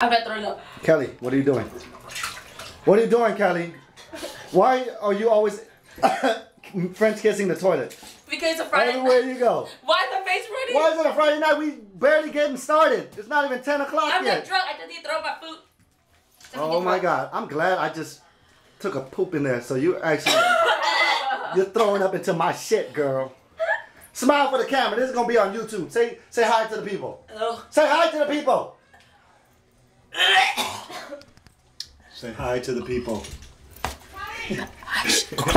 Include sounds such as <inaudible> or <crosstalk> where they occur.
I'm not throwing up. Kelly, what are you doing? What are you doing, Kelly? Why are you always <laughs> French kissing the toilet? Because it's a Friday Everywhere night. you go. <laughs> Why is the face ready? Why is it a Friday night? We barely getting started. It's not even 10 o'clock yet. I'm not drunk. I just need to throw my food. Let Oh my. God. I'm glad I just took a poop in there. So you actually, <laughs> you're throwing up into my shit, girl. Smile for the camera. This is going to be on YouTube. Say, say hi to the people. Hello. Say hi to the people. Say hi to the people. <laughs>